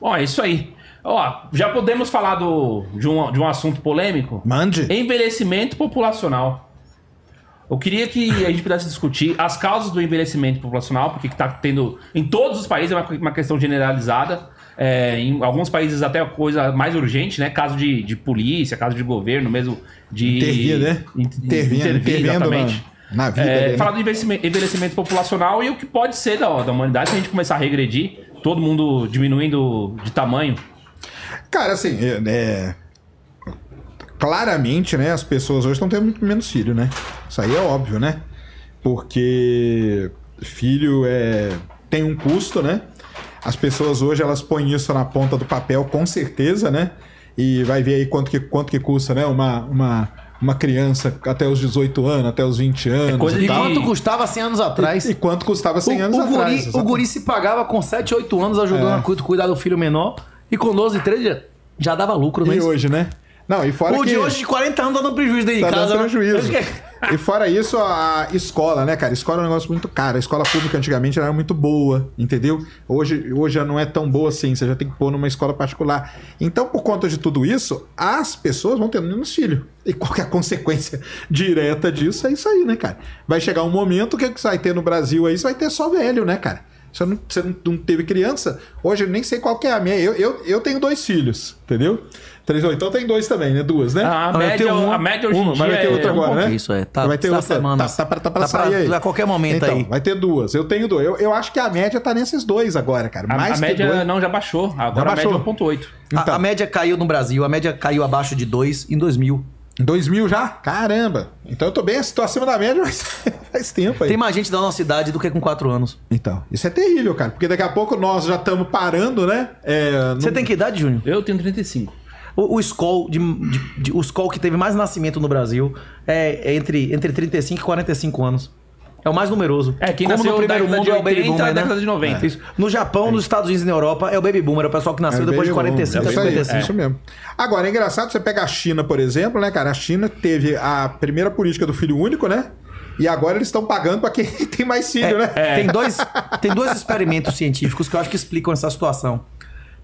Bom, é isso aí. Ó, já podemos falar do, de, um, de um assunto polêmico? Mande. Envelhecimento populacional. Eu queria que a gente pudesse discutir as causas do envelhecimento populacional, porque está tendo. Em todos os países é uma, uma questão generalizada. É, em alguns países até a coisa mais urgente, né? Caso de, de polícia, caso de governo, mesmo de. Intervir, né? in- Intervir, intervir, exatamente. na, na vida É, dele. falar do envelhecimento, envelhecimento populacional e o que pode ser da, da humanidade se a gente começar a regredir, todo mundo diminuindo de tamanho. Cara, assim, é, é, claramente, né, as pessoas hoje estão tendo muito menos filho, né? Isso aí é óbvio, né? Porque filho é tem um custo, né? As pessoas hoje elas põem isso na ponta do papel com certeza, né? E vai ver aí quanto que, quanto que custa, né? Uma, uma, uma criança até os 18 anos, até os 20 anos coisa e de- E tal. quanto custava 100 anos atrás? E quanto custava 100 o, anos o atrás. guri, o exatamente. guri se pagava com 7, 8 anos ajudando É. a cu- cuidar do filho menor. E com 12, 13 já, já dava lucro, né? E hoje, né? Não, e fora O que... de hoje de 40 anos tá dando prejuízo dentro Tá de casa. dando né? prejuízo. E fora isso, a escola, né, cara? Escola é um negócio muito caro. A escola pública antigamente era muito boa, entendeu? Hoje, hoje já não é tão boa assim. Você já tem que pôr numa escola particular. Então, por conta de tudo isso, as pessoas vão tendo menos filho. E qual que é a consequência direta disso? É isso aí, né, cara? Vai chegar um momento que, vai ter no Brasil aí, você vai ter só velho, né, cara? Você não, você não teve criança? Hoje eu nem sei qual que é a minha. Eu, eu, eu tenho dois filhos, entendeu? Ou então tem dois também, né? Duas, né? A, Não, eu média, uma- a média hoje uma, mas vai ter é... outra agora, né? isso é. Tá- vai ter tá outra. semanas. Tá, tá, pra- tá pra Tá pra- sair aí. a qualquer momento então, aí. Vai ter duas. Eu tenho dois. Eu, eu acho que a média tá nesses dois agora, cara. A, Mais a que média dois. não já baixou. Agora Já a média é baixou. 1.8. A- Então. A, média caiu no Brasil, a média caiu abaixo de 2 em 2000. Em 2000 já? Caramba. Então eu tô bem, tô acima da média, mas faz tempo aí. Tem mais gente da nossa idade do que com 4 anos. Então, isso é terrível, cara. Porque daqui a pouco nós já estamos parando, né? É, Você não- tem que idade, Júnior? Eu tenho 35. O, o Skol, de, de- de- o Skol que teve mais nascimento no Brasil é, é entre, entre 35 e 45 anos. É o mais numeroso. É, quem Como nasceu no primeiro mundo de é o Baby 80, Boomer, né? década de 90. Isso. No Japão, nos Estados Unidos e na Europa é o Baby Boomer, é o pessoal que nasceu É depois de bem bom. 45 É a isso aí, 55. é isso mesmo. Agora, é engraçado, você pega a China, por exemplo, né, cara? A China teve a primeira política do filho único, né? E agora eles estão pagando pra quem tem mais filho, né? Tem, dois, tem dois experimentos científicos que eu acho que explicam essa situação.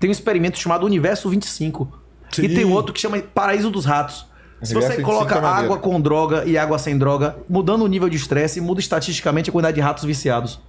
Tem um experimento chamado Universo 25. Sim. E tem outro que chama Paraíso dos Ratos. Se você 25 coloca água com droga e água sem droga, mudando o nível de estresse, muda estatisticamente a quantidade de ratos viciados.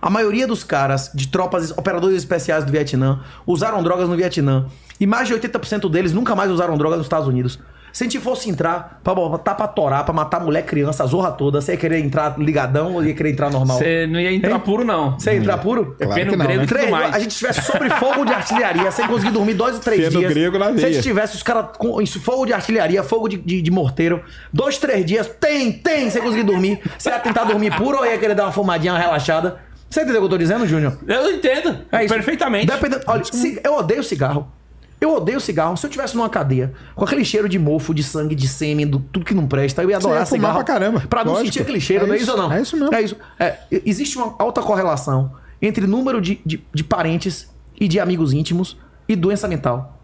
A maioria dos caras de tropas, operadores especiais do Vietnã, usaram drogas no Vietnã. E mais de 80% deles nunca mais usaram droga nos Estados Unidos. Se a gente fosse entrar pra botar pra torar, pra matar mulher, criança, a zorra toda, você ia querer entrar ligadão ou ia querer entrar normal? Você não ia entrar Hein? puro, não. Você ia entrar puro? É Claro feno que não, grego né? e Três, mais. a gente estivesse sobre fogo de artilharia, sem conseguir dormir dois ou três Feno dias. grego na Se a gente tivesse os caras com isso, fogo de artilharia, fogo de, de, de morteiro, dois, três dias, tem, tem, sem conseguir dormir. Você ia tentar dormir puro ou ia querer dar uma fumadinha, uma relaxada? Você entendeu o que eu tô dizendo, Júnior? Eu entendo. É isso. Perfeitamente. Dependendo- olha, eu odeio cigarro. Eu odeio cigarro. Se eu tivesse numa cadeia, com aquele cheiro de mofo, de sangue, de sêmen, do, tudo que não presta, eu ia Você adorar ia cigarro. pra caramba. Pra não Lógico. sentir aquele cheiro, É não é isso isso, ou não? é isso mesmo. É isso. É, existe uma alta correlação entre número de, de, de parentes e de amigos íntimos e doença mental.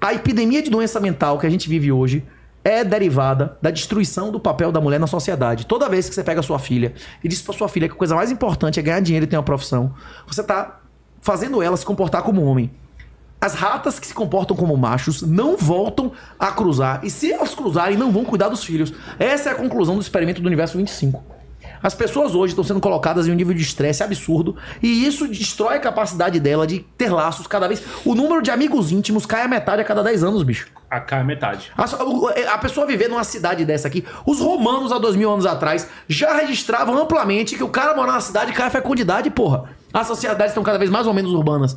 A epidemia de doença mental que a gente vive hoje é derivada da destruição do papel da mulher na sociedade. Toda vez que você pega a sua filha e diz pra sua filha que a coisa mais importante é ganhar dinheiro e ter uma profissão, você tá fazendo ela se comportar como homem. As ratas que se comportam como machos não voltam a cruzar. E se elas cruzarem, não vão cuidar dos filhos. Essa é a conclusão do experimento do universo 25. As pessoas hoje estão sendo colocadas em um nível de estresse absurdo e isso destrói a capacidade dela de ter laços cada vez. O número de amigos íntimos cai a metade a cada 10 anos, bicho. A cara é metade. A, o- a pessoa viver numa cidade dessa aqui, os romanos há dois mil anos atrás já registravam amplamente que o cara morar na cidade cai a fecundidade, porra. As sociedades estão cada vez mais ou menos urbanas.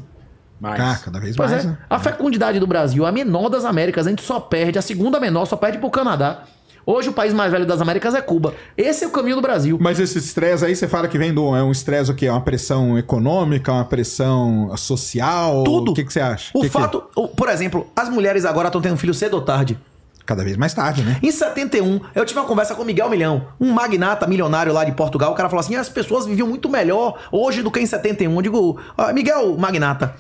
Mas... Ah, cada vez Pois mais, é, né? a fecundidade do Brasil, a menor das Américas, a gente só perde, a segunda menor só perde pro Canadá. Hoje o país mais velho das Américas é Cuba. Esse é o caminho do Brasil. Mas esse estresse aí, você fala que vem do. É um estresse o quê? É uma pressão econômica, uma pressão social? Tudo. O que, que você acha? O Que que- fato, o- por exemplo, as mulheres agora estão tendo filho cedo ou tarde. Cada vez mais tarde, né? Em 71, eu tive uma conversa com o Miguel Milhão, um magnata milionário lá de Portugal. O cara falou assim: as pessoas viviam muito melhor hoje do que em 71. Eu digo, "Ah, Miguel, magnata,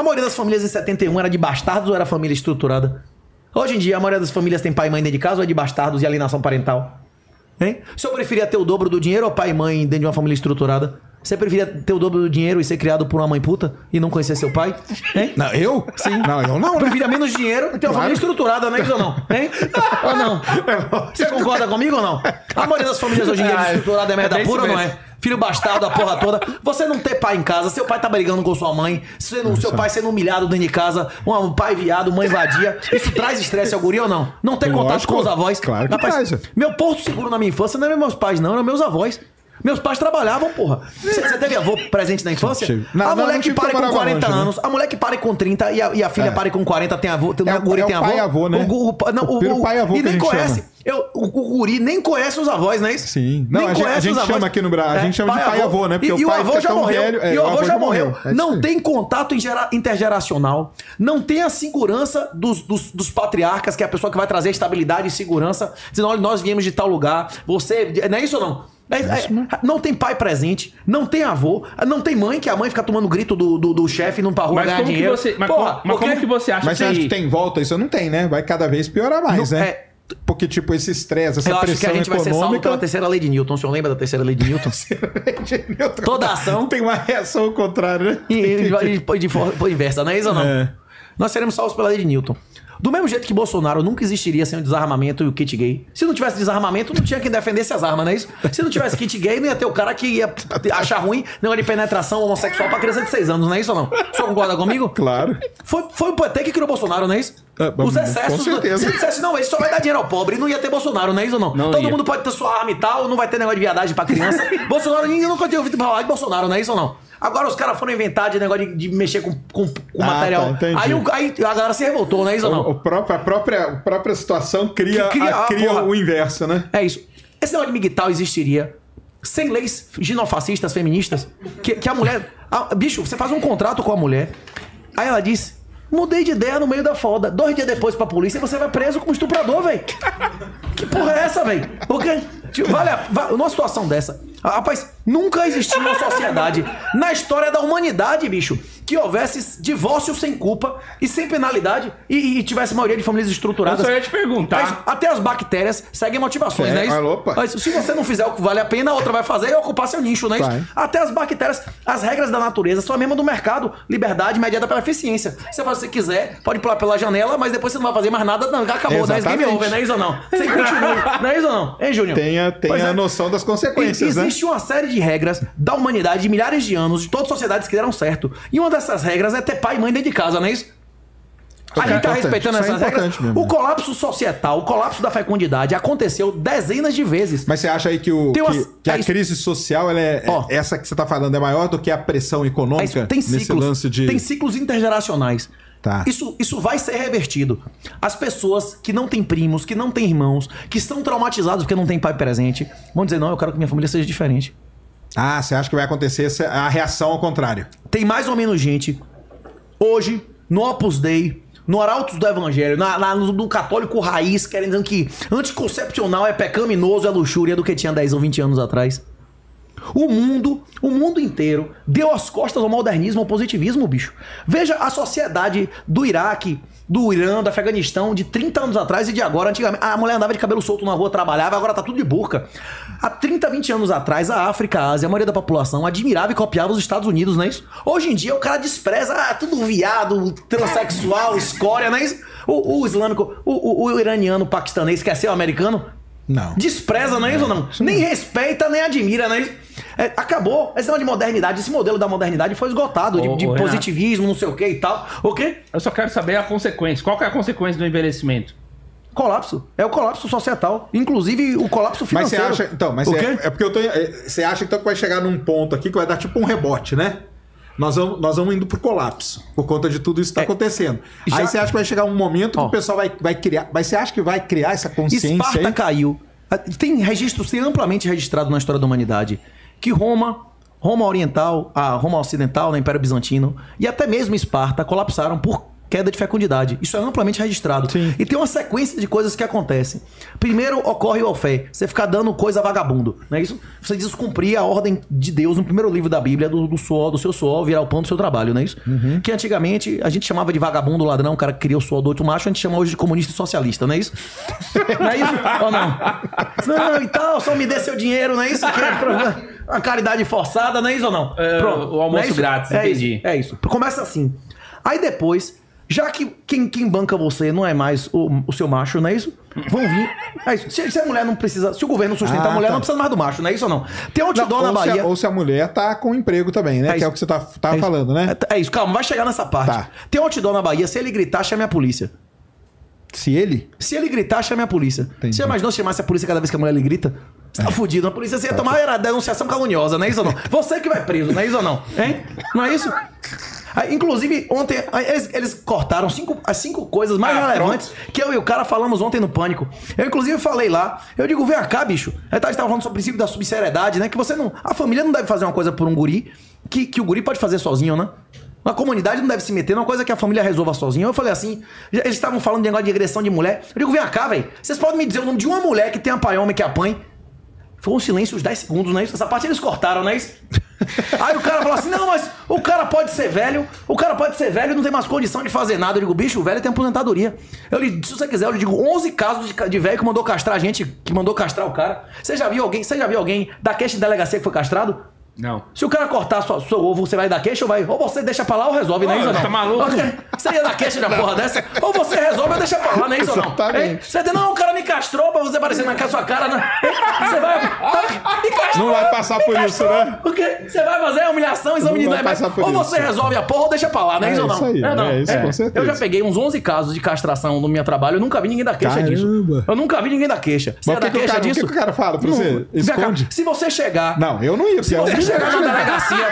a maioria das famílias em 71 era de bastardos ou era família estruturada? Hoje em dia, a maioria das famílias tem pai e mãe dentro de casa ou é de bastardos e alienação parental? Hein? Se eu preferia ter o dobro do dinheiro ou pai e mãe dentro de uma família estruturada? Você preferia ter o dobro do dinheiro e ser criado por uma mãe puta e não conhecer seu pai? Hein? Não, eu? Sim. Não, eu não, né? Preferia menos dinheiro e ter uma Claro. família estruturada, não é isso ou não? Hein? Ou não? Você concorda comigo ou não? A maioria das famílias hoje em dia Ah, estruturada é merda é pura, não mesmo. é? Filho bastardo, a porra toda. Você não ter pai em casa, seu pai tá brigando com sua mãe, você não- seu pai sendo humilhado dentro de casa, um pai viado, mãe vadia. Isso traz estresse ao guri ou não? Não ter contato Lógico. com os avós. Claro que traz. Meu porto seguro na minha infância não eram meus pais, não, eram meus avós. Meus pais trabalhavam, porra. Você, você teve avô presente na infância? Tive. Não, a não, mulher não que pare com morava 40 longe, né? anos, a mulher que pare com 30 e a, e a filha É. pare com 40 tem avô, tem, É o guri o tem avô. pai e avô, né? O, o- não, O o, pai e avô e nem conhece. chama. Eu, o, o guri nem conhece os avós, não é isso? Sim. Não, Nem a gente- a conhece gente os avós. chama aqui no Brasil- a gente chama de pai e avô, né? Porque e, o pai avô já morreu. velho, é, e o avô já morreu. É não tem contato intergeracional. Não tem a segurança dos, dos, dos patriarcas, que é a pessoa que vai trazer estabilidade e segurança. Dizendo, olha, nós viemos de tal lugar. Você. Não é isso ou não? É- é- não tem pai presente, não tem avô, não tem mãe, que a mãe fica tomando grito do, do, do chefe não pra rua Mas ganhar como que dinheiro. você, mas Porra, como, mas porque- como que você acha Mas você que... acha que tem volta? Isso não tem, né? Vai cada vez piorar mais, Não, né? é- Porque, tipo, esse estresse, essa Eu acho que pressão a gente vai ser salvo pela econômica... terceira lei de Newton. O senhor lembra da terceira lei de Newton? Toda ação- Tem uma reação ao contrário, né? E, e, e põe de for- põe inversa, não é isso ou não? É. Nós seremos salvos pela lei de Newton. Do mesmo jeito que Bolsonaro nunca existiria sem o desarmamento e o kit gay. Se não tivesse desarmamento, não tinha quem defendesse as armas, não é isso? Se não tivesse kit gay, não ia ter o cara que ia achar ruim negócio de penetração homossexual pra criança de 6 anos, não é isso ou não? O senhor concorda comigo? Claro. Foi, foi o PT que criou Bolsonaro, não é isso? É, Os com excessos. certeza. Se ele dissesse, não, isso só vai dar dinheiro ao pobre, não ia ter Bolsonaro, não é isso ou não? Não Todo ia. mundo pode ter sua arma e tal, não vai ter negócio de viadagem pra criança. Bolsonaro, ninguém nunca tinha ouvido falar de Bolsonaro, não é isso ou não? Agora os caras foram inventar de negócio de, de mexer com, com, com Ah, material. tá, aí, o- aí a galera se revoltou, não é isso ou não? o próprio, a, própria, a própria situação cria, Que cria a- cria o inverso, né? É isso. Esse negócio de migtal existiria sem leis ginofascistas, feministas, que, que a mulher. a- bicho, você faz um contrato com a mulher, aí ela diz. Mudei de ideia no meio da foda. Dois dias depois pra polícia você vai preso como estuprador, velho. Que porra é essa, velho? Porque, tipo, vale, a- va- numa situação dessa, ah, rapaz, nunca existiu uma sociedade na história da humanidade, bicho, que houvesse divórcio sem culpa e sem penalidade e, e tivesse maioria de famílias estruturadas. Eu só ia te perguntar. É isso. Até as bactérias seguem motivações, É, né? Isso? olha, opa. Mas se você não fizer o que vale a pena, a outra vai fazer e ocupar seu nicho, né? Isso? Vai. Até as bactérias, as regras da natureza são a mesma do mercado. Liberdade mediada pela eficiência. Você faz o que você quiser, pode pular pela janela, mas depois você não vai fazer mais nada, não, acabou, né? Game over, não é isso ou não? Você continua, não é isso ou não? Hein, Júnior? Tenha, tenha é. a noção das E- consequências, né? Existe uma série de regras da humanidade de milhares de anos, de todas as sociedades que deram certo. E uma dessas regras é ter pai e mãe dentro de casa, não é isso? A É gente tá importante, respeitando isso é essas regras. importante mesmo. O colapso societal, o colapso da fecundidade aconteceu dezenas de vezes. Mas você acha aí que, o, que, umas- que a é crise social, ela é, Ó. é- essa que você tá falando, é maior do que a pressão É econômica tem nesse ciclos, lance de... tem ciclos intergeracionais. Tá. Isso, isso vai ser revertido. As pessoas que não têm primos, que não têm irmãos, que estão traumatizados porque não tem pai presente, vão dizer: não, eu quero que minha família seja diferente. Ah, você acha que vai acontecer essa, a reação ao contrário? Tem mais ou menos gente hoje no Opus Dei, no Arautos do Evangelho, na, na- no, no católico raiz, querendo dizer que anticoncepcional é pecaminoso, é luxúria do que tinha 10 ou 20 anos atrás. O mundo, o mundo inteiro deu as costas ao modernismo, ao positivismo, bicho. Veja a sociedade do Iraque, do Irã, do Afeganistão, de 30 anos atrás e de agora. Antigamente, a mulher andava de cabelo solto na rua, trabalhava, agora tá tudo de burca. Há 30, 20 anos atrás, a África, a Ásia, a maioria da população admirava e copiava os Estados Unidos, não é isso? Hoje em dia, o cara despreza, ah, tudo viado, transexual, escória, não é isso? O, o islâmico, o, o- o iraniano, o paquistanês, quer ser o americano? Não. Despreza, não é isso ou não? Nem respeita, nem admira, não é isso? É, acabou. Esse negócio de modernidade, esse modelo da modernidade foi esgotado, de, Ô, de ô, Renato. positivismo, não sei o que e tal. O quê? Eu só quero saber a consequência. Qual que é a consequência do envelhecimento? Colapso. É o colapso societal. Inclusive o colapso Mas você financeiro. acha. Então, mas o é, quê? é porque eu tô. é, Você acha então que vai chegar num ponto aqui que vai dar tipo um rebote, né? Nós vamos, nós vamos indo pro colapso por conta de tudo isso que tá acontecendo. já- Aí você acha que vai chegar um momento que Ó. o pessoal vai, vai criar. Mas você acha que vai criar essa consciência Esparta aí? caiu. Tem registros, tem amplamente registrado na história da humanidade que Roma, Roma Oriental, a Roma Ocidental, no Império Bizantino e até mesmo Esparta colapsaram por queda de fecundidade. Isso é amplamente registrado. Sim. E tem uma sequência de coisas que acontecem. Primeiro ocorre o Alfé, você ficar dando coisa a vagabundo, não é isso? Você descumprir a ordem de Deus no primeiro livro da Bíblia, do, do suor, do seu suor, virar o pão do seu trabalho, não é isso? Uhum. Que antigamente a gente chamava de vagabundo, ladrão, o cara que queria o suor do outro macho, a gente chama hoje de comunista e socialista, não é isso? Não é isso? Ou não? Não, e tal, só me dê seu dinheiro, não é isso? Que é problema. Uma caridade forçada, não é isso ou não? É, o almoço não é isso? grátis, é entendi. Isso, é isso. Começa assim. Aí depois, já que quem, quem banca você não é mais o, o seu macho, não é isso? Vão vir. É isso. Se, se a mulher não precisa. Se o governo sustenta Ah, a mulher, tá. não precisa mais do macho, não é isso ou não? Tem outdoor na ou, se Bahia. a, ou se a mulher tá com emprego também, né? É que é isso. o que você tá, tava É isso. falando, né? É, é isso, calma, vai chegar nessa parte. Tá. Tem um outdoor na Bahia, se ele gritar, chame a polícia. Se ele. Se ele gritar, chame a polícia. Entendi. Você imaginou se chamasse a polícia cada vez que a mulher lhe grita? Você tá fudido. A polícia você ia tomar era denunciação caluniosa, não é isso ou não? Você que vai preso, não é isso ou não? Hein? Não é isso? Aí, inclusive, ontem, aí, eles, eles cortaram cinco, as cinco coisas mais Ah, relevantes que eu e o cara falamos ontem no Pânico. Eu, inclusive, falei lá. Eu digo, vem cá, bicho. A gente tava falando sobre o princípio da subseriedade, né? Que você não. A família não deve fazer uma coisa por um guri que, que o guri pode fazer sozinho, né? A comunidade não deve se meter numa coisa que a família resolva sozinha. Eu falei assim, eles estavam falando de negócio de agressão de mulher. Eu digo, vem cá, velho. Vocês podem me dizer o nome de uma mulher que tem pai homem que apanhe? Foi um silêncio uns 10 segundos, não é isso? Essa parte eles cortaram, não é isso? Aí o cara falou assim: não, mas o cara pode ser velho, o cara pode ser velho e não tem mais condição de fazer nada. Eu digo, bicho, o velho tem aposentadoria. Eu lhe, se você quiser, eu lhe digo 11 casos de, de velho que mandou castrar a gente, que mandou castrar o cara. Você já viu alguém, você já viu alguém da queixa de delegacia que foi castrado? Não. Se o cara cortar sua, seu ovo, você vai dar queixa ou vai? Ou você deixa pra lá ou resolve, não é isso não? tá maluco? Você ia dar queixa da porra dessa? Ou você resolve ou deixa pra lá, não é isso ou não? Exatamente. Você diz, não, o cara me castrou pra você aparecer na sua cara. Né? Você vai. Me castrou. Não vai passar por isso, né? Porque você vai fazer a humilhação, exame Não de vai não é mais- passar por Ou isso. você resolve a porra ou deixa pra lá, não é, É isso ou não? isso aí, é, não. é isso, com certeza. Eu já peguei uns 11 casos de castração no meu trabalho, eu nunca vi ninguém dar queixa Caramba. disso. Eu nunca vi ninguém dar queixa. Você Mas ia dar que queixa cara- o que disso? que o cara fala pra você? Esconde? Se você chegar Não, eu não ia. se você chegar na delegacia,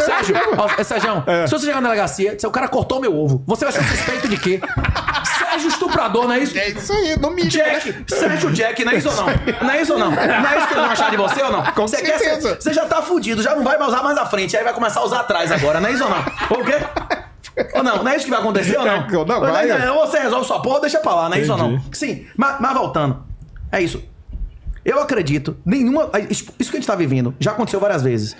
Sérgio, ó, é, Sérgio, É. se você chegar na delegacia, se o cara cortou meu ovo, você vai ser suspeito de quê? Sérgio estuprador, não é isso? É isso aí, no mínimo. né? Jack, Sérgio Jack, não é isso ou não? Não é isso ou não? Não é isso que eles vão achar de você ou não? Com você quer certeza. ser- Você já tá fudido, já não vai mais usar mais à frente, aí vai começar a usar atrás agora, não é isso ou não? O quê? Ou não? Não é isso que vai acontecer ou não? Não, vai. Ou você resolve sua porra ou deixa pra lá, não é isso ou não? Entendi. Sim, mas, mas voltando. É isso. Eu acredito, nenhuma. Isso que a gente tá vivendo já aconteceu várias vezes.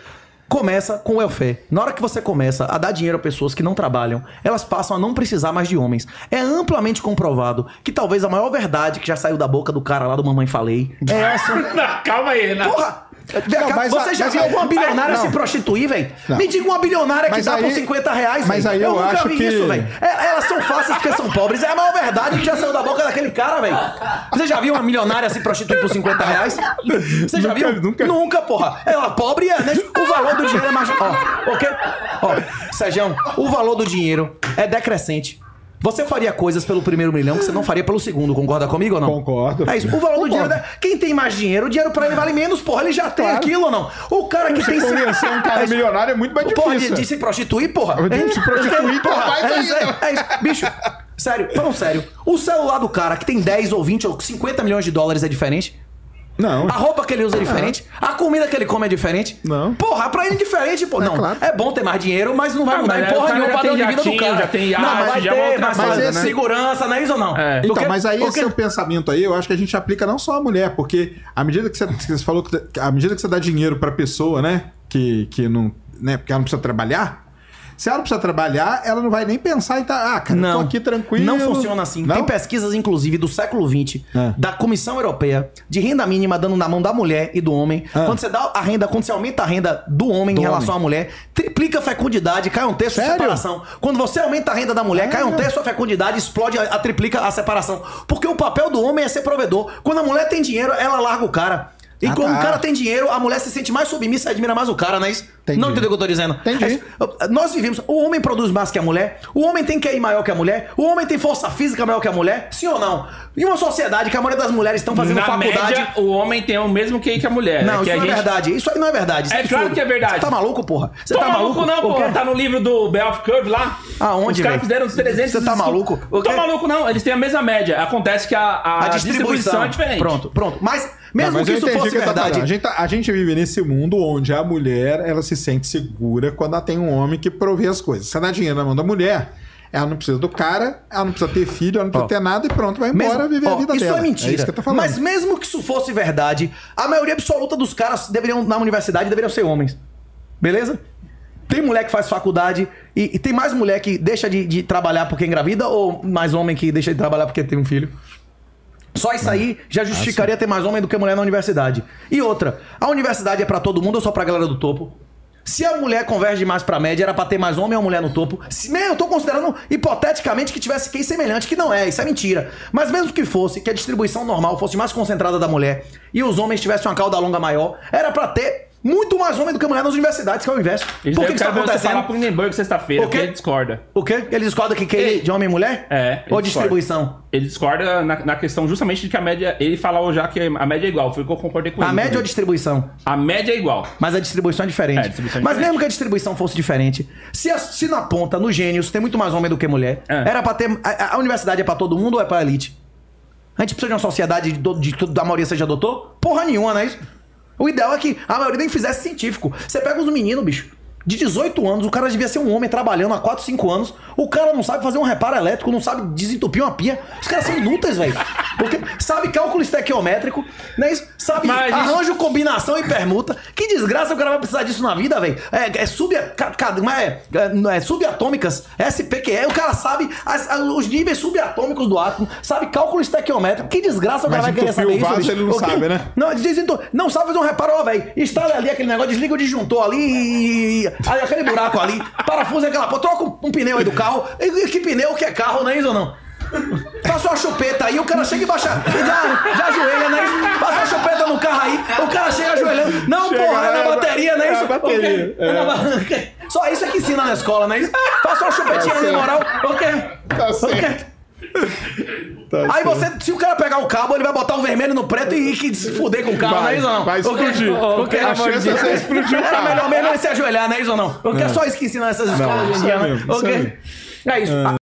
Começa com o welfare. Na hora que você começa a dar dinheiro a pessoas que não trabalham, elas passam a não precisar mais de homens. É amplamente comprovado que talvez a maior verdade que já saiu da boca do cara lá do Mamãe Falei é essa. Não, calma aí, Renato. Porra! Não, mas você a- já mas viu alguma bilionária não. se prostituir, velho? Não. Me diga uma bilionária que Mas dá aí- por 50 reais, mas velho. aí eu nunca acho vi que- isso, velho. É- Elas são fáceis porque são pobres. É a maior verdade que já saiu da boca daquele cara, velho. Você já viu uma milionária se prostituir por 50 reais? Você já Nunca- viu? nunca. Nunca, porra. Ela pobre é, né? O valor do dinheiro é mais. Ó, ok? Ó, Sérgio, o valor do dinheiro é decrescente. Você faria coisas pelo primeiro milhão que você não faria pelo segundo, concorda comigo ou não? Concordo. É isso. O valor do Concordo. dinheiro. é- Quem tem mais dinheiro, o dinheiro pra ele vale menos, porra. Ele já tem Claro. aquilo ou não? O cara que tem. convencer um cara É milionário é muito mais Porra, de, difícil. de se prostituir, porra. De se prostituir, porra. mais É isso, é isso. Bicho, sério, falando sério. O celular do cara que tem 10 ou 20 ou 50 milhões de dólares é diferente? Não. A roupa que ele usa é diferente? A comida que ele come é diferente? Não. Porra, pra ele é diferente, pô. não, claro. é bom ter mais dinheiro, mas não vai Ah, mudar em o porra nenhuma o padrão de vida do cara. já tem não, iate, vai já é ter, mas, coisa, né? segurança, não é isso ou não? É. O Então, quê? mas aí O esse quê? seu pensamento aí, eu acho que a gente aplica não só a mulher, porque à medida que você, que você falou que à medida que você dá dinheiro pra pessoa, né, que, que não, né, porque ela não precisa trabalhar, se ela não precisa trabalhar, ela não vai nem pensar em tá, ah, cara, eu tô aqui tranquilo. Não funciona assim. Não? Tem pesquisas, inclusive, do século XX, É. da Comissão Europeia, de renda mínima dando na mão da mulher e do homem. Ah. Quando você dá a renda, quando você aumenta a renda do homem Do em relação homem. à mulher, triplica a fecundidade, cai um terço de Sério? separação. Quando você aumenta a renda da mulher, cai um Ah. terço a fecundidade, explode a, a triplica a separação. Porque o papel do homem é ser provedor. Quando a mulher tem dinheiro, ela larga o cara. E Ah, quando tá. o cara tem dinheiro, a mulher se sente mais submissa e admira mais o cara, não é isso? Entendi. Não entendeu o que eu tô dizendo? Entendi. É isso. Nós vivemos. O homem produz mais que a mulher. O homem tem QI maior que a mulher. O homem tem força física maior que a mulher. Sim ou não? Em uma sociedade que a maioria das mulheres estão fazendo Na faculdade. média, o homem tem o mesmo QI que a mulher. Não, é que isso a não é gente- verdade. Isso aí não é verdade. Isso É claro que é verdade. Você tá maluco, porra? Você Tô tá maluco? maluco não, quê? Tá no livro do Bell of Curve lá. Aonde, Os caras fizeram os 300... Você tá maluco? Tô maluco não. Eles têm a mesma média. Acontece que a, a, A distribuição. é diferente. Pronto, pronto. Mas mesmo Não, que isso fosse que tá verdade. a, gente tá- a gente vive nesse mundo onde a mulher ela se sente segura quando ela tem um homem que provê as coisas. Você dá dinheiro na mão da mulher, ela não precisa do cara, ela não precisa ter filho, ela não precisa Ó. ter nada e pronto, vai embora Mesmo- viver a ó, vida isso dela. é mentira. isso que eu tô falando. Mas mesmo que isso fosse verdade, a maioria absoluta dos caras deveriam, na universidade deveriam ser homens. Beleza? Tem mulher que faz faculdade e, e tem mais mulher que deixa de, de trabalhar porque engravida ou mais homem que deixa de trabalhar porque tem um filho? Só isso aí já justificaria ter mais homem do que mulher na universidade. E outra, a universidade é pra todo mundo ou só pra galera do topo? Se a mulher converge mais pra média, era pra ter mais homem ou mulher no topo. Se, meu, eu tô considerando hipoteticamente que tivesse quem semelhante, que não é, isso é mentira. Mas mesmo que fosse, que a distribuição normal fosse mais concentrada da mulher e os homens tivessem uma cauda longa maior, era pra ter muito mais homem do que mulher nas universidades, que é o inverso. Isso Por que, que isso tá você falar acontecendo? pro Lindenberg sexta-feira, porque ele discorda. O quê? Ele discorda que quem de homem e mulher? É, ele Ou discorda. distribuição? Ele discorda na, na questão justamente de que a média. Ele falou já que a média é igual. Foi o que eu concordei com A ele. média ou inclusive. distribuição? A média é igual. Mas a distribuição é diferente. É, a distribuição é Mas diferente. mesmo que a distribuição fosse diferente, se, a- se na ponta, no gênios, tem muito mais homem do que mulher, É. era pra ter. A, a universidade é pra todo mundo ou é pra elite? A gente precisa de uma sociedade de, de tudo da maioria seja doutor? Porra nenhuma, não é isso? O ideal é que a maioria nem fizesse científico. Você pega os meninos, bicho. De 18 anos, o cara devia ser um homem trabalhando há 4, 5 anos. O cara não sabe fazer um reparo elétrico, não sabe desentupir uma pia. Os caras são inúteis, velho. Porque sabe cálculo estequiométrico, não é isso? Sabe Mas isso- arranjo, combinação e permuta. Que desgraça o cara vai precisar disso na vida, velho. É, é, sub, é, é, é subatômicas, SPQE. O cara sabe as- os níveis subatômicos do átomo, sabe cálculo estequiométrico. Que desgraça o cara Mas vai querer saber isso, vaso bicho. ele não O quê? sabe, né? Não, então, não sabe fazer um reparo, ó, velho. Instala ali aquele negócio, desliga o disjuntor ali e. Aí aquele buraco ali, parafusa aquela porra, troca um, um pneu aí do carro. E, que pneu que é carro, não é isso ou não? Faça uma chupeta aí, o cara chega e baixa. Já, já ajoelha, né? Passa uma chupeta no carro aí, o cara chega ajoelhando. Não, Chega, porra, é na é, bateria, não é é isso? bateria? É na ba- Só isso é que ensina na escola, não é isso? Faça uma chupetinha aí, na moral. Ok? Tá certo. Ok? Tá Aí certo. você, se o cara pegar o cabo, ele vai botar o vermelho no preto e, que se fuder com o carro, não é isso ou não? vai explodir. O quê? A chance é você explodir o Era carro. melhor mesmo ele se ajoelhar, não é isso ou não? Porque é só isso que ensina nessas escolas hoje em isso dia, é né? mesmo, isso Ok? é mesmo. É isso.